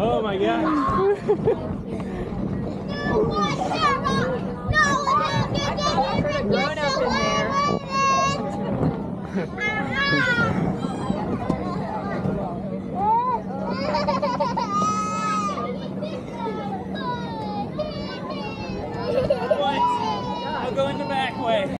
Oh my god. what? I'll go in the back way.